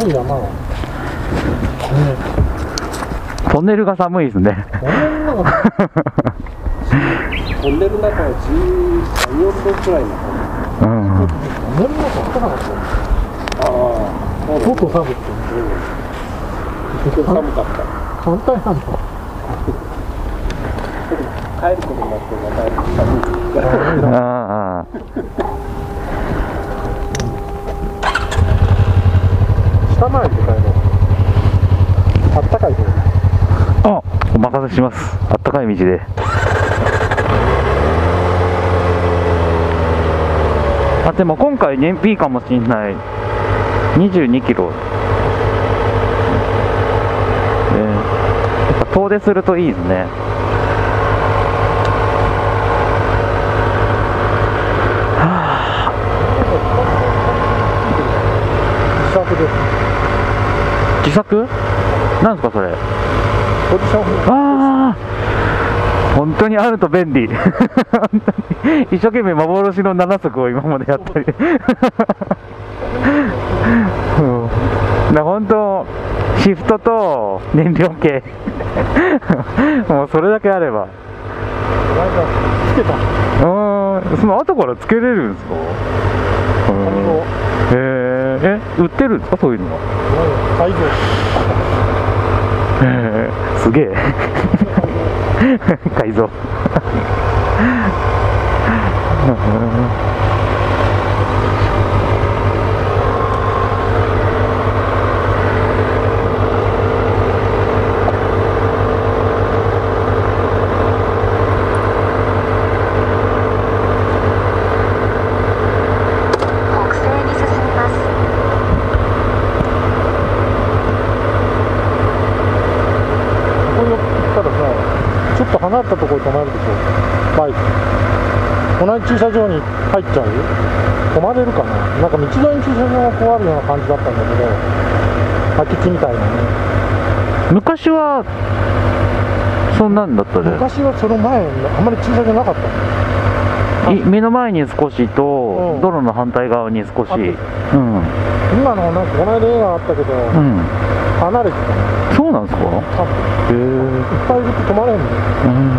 寒い山は。ねトンネルが寒いですね。トンネルの中は13、4度くらいの。うん。トンネルの中暖かかった。ああ、そうなんだ相当寒くて。今日寒かった。反対なんだ。帰ることになってまた寒い。ああ。下回りで帰ろう。あったかいとこあ、お任せします。あったかい道で。あ、でも今回燃費かもしんない。22キロ。えー、やっぱ遠出するといいですね。自作です。自作？なんですかそれ？ああ本当にあると便利。一生懸命幻の7足を今までやったり。うん。だ本当シフトと燃料系。もうそれだけあれば。うん。その後からつけれるんですか？うん。ええ売ってるんですかそういうのは？えすげえ。改造北西に進みます。ここに行ったらさ、ちょっと離れたところに止まるでしょ。バイク。同じ駐車場に入っちゃう？止まれるかな？なんか道沿いに駐車場がこうあるような感じだったんだけど、空き地みたいなね。昔はそんなんだったで昔はその前、あんまり駐車場なかった。目の前に少しとうん。道路の反対側に少し。うん。今のなんかこの間映画あったけど、うん離れてたの。そうなんですか。へ多分えいっぱいいると止まれんの。うん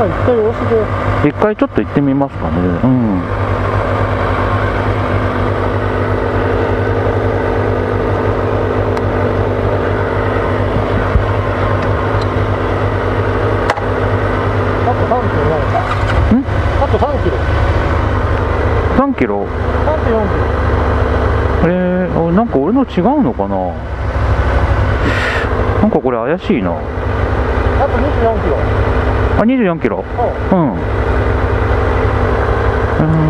まあ一回様子で、一回ちょっと行ってみますかねうんあと3キロない。んあと3キロ。3キロ3.4キロ。えー、あなんか俺の違うのかななんかこれ怪しいな。あと24キロ。あ24キロ。うん。うん